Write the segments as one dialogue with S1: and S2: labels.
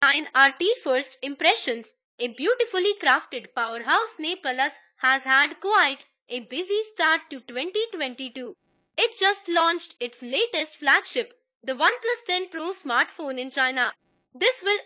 S1: 9RT First Impressions A beautifully crafted powerhouse Plus has had quite a busy start to 2022. It just launched its latest flagship, the OnePlus 10 Pro smartphone in China. This will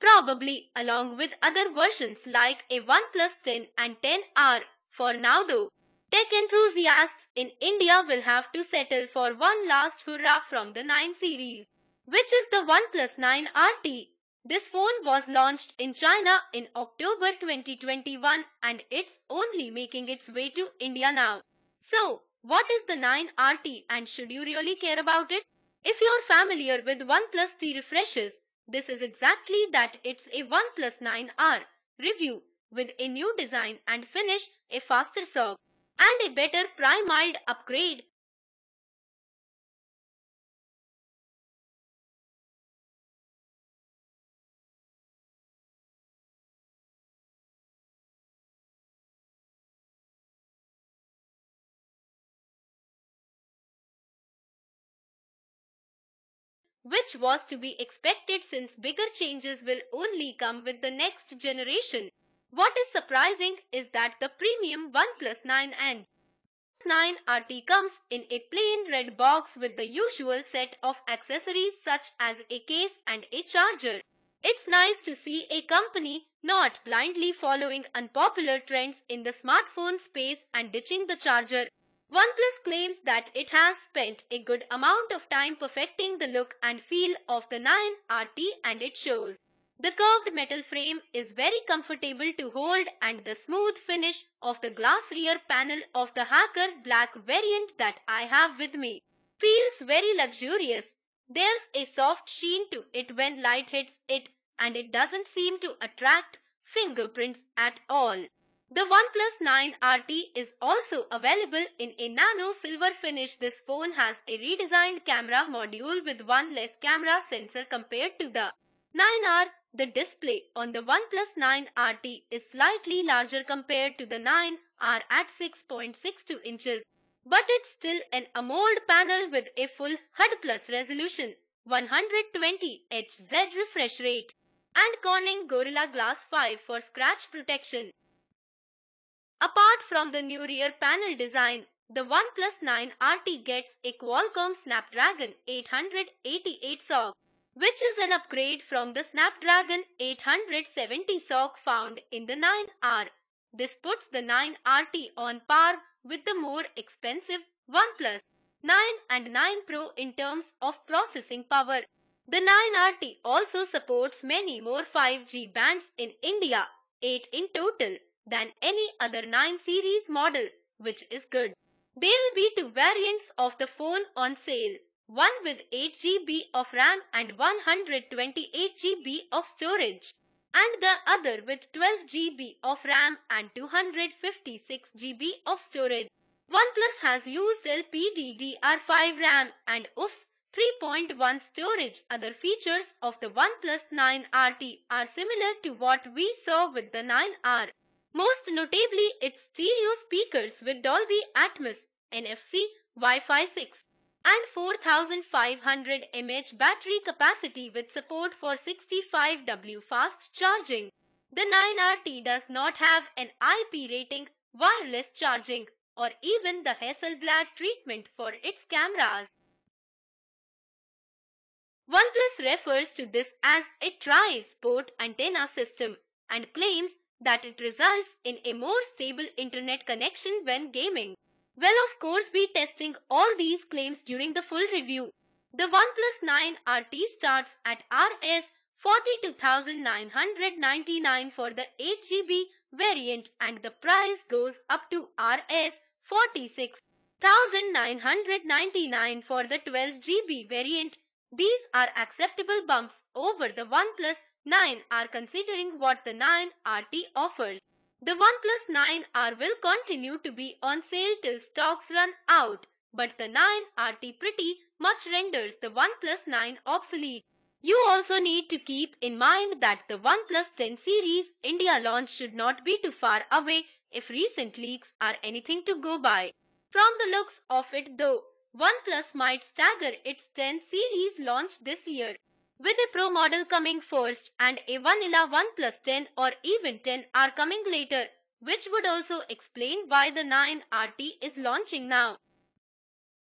S1: probably along with other versions like a OnePlus 10 and 10R. For now though, tech enthusiasts in India will have to settle for one last hurrah from the 9 series, which is the OnePlus 9 RT. This phone was launched in China in October 2021 and it's only making its way to India now. So, what is the 9 RT and should you really care about it? If you're familiar with OnePlus T refreshes, this is exactly that it's a OnePlus 9R review with a new design and finish, a faster SoC, and a better Prime upgrade. which was to be expected since bigger changes will only come with the next generation. What is surprising is that the premium OnePlus 9 and 9 RT comes in a plain red box with the usual set of accessories such as a case and a charger. It's nice to see a company not blindly following unpopular trends in the smartphone space and ditching the charger. OnePlus claims that it has spent a good amount of time perfecting the look and feel of the 9RT and it shows. The curved metal frame is very comfortable to hold and the smooth finish of the glass rear panel of the Hacker Black variant that I have with me feels very luxurious. There's a soft sheen to it when light hits it and it doesn't seem to attract fingerprints at all. The OnePlus 9 RT is also available in a nano silver finish. This phone has a redesigned camera module with one less camera sensor compared to the 9R. The display on the OnePlus 9 RT is slightly larger compared to the 9R at 6.62 inches, but it's still an AMOLED panel with a full HD Plus resolution, 120 Hz refresh rate, and Corning Gorilla Glass 5 for scratch protection. Apart from the new rear panel design, the OnePlus 9 RT gets a Qualcomm Snapdragon 888 SoC, which is an upgrade from the Snapdragon 870 SoC found in the 9R. This puts the 9RT on par with the more expensive OnePlus 9 and 9 Pro in terms of processing power. The 9RT also supports many more 5G bands in India, 8 in total than any other 9 series model, which is good. There will be two variants of the phone on sale. One with 8GB of RAM and 128GB of storage. And the other with 12GB of RAM and 256GB of storage. OnePlus has used LPDDR5 RAM and UFS 3.1 storage. Other features of the OnePlus 9 RT are similar to what we saw with the 9R. Most notably its stereo speakers with Dolby Atmos, NFC, Wi-Fi 6 and 4500 mAh battery capacity with support for 65W fast charging. The 9RT does not have an IP rating, wireless charging or even the Hasselblad treatment for its cameras. OnePlus refers to this as a tri-sport antenna system and claims that it results in a more stable internet connection when gaming. Well, of course, be testing all these claims during the full review. The OnePlus 9 RT starts at Rs 42,999 for the 8GB variant and the price goes up to Rs 46,999 for the 12GB variant. These are acceptable bumps over the OnePlus 9R considering what the 9 RT offers. The OnePlus 9R will continue to be on sale till stocks run out, but the 9 RT pretty much renders the OnePlus 9 obsolete. You also need to keep in mind that the OnePlus 10 series India launch should not be too far away if recent leaks are anything to go by. From the looks of it though, OnePlus might stagger its 10 series launch this year. With a Pro model coming first and a vanilla OnePlus 10 or even 10R coming later, which would also explain why the 9RT is launching now.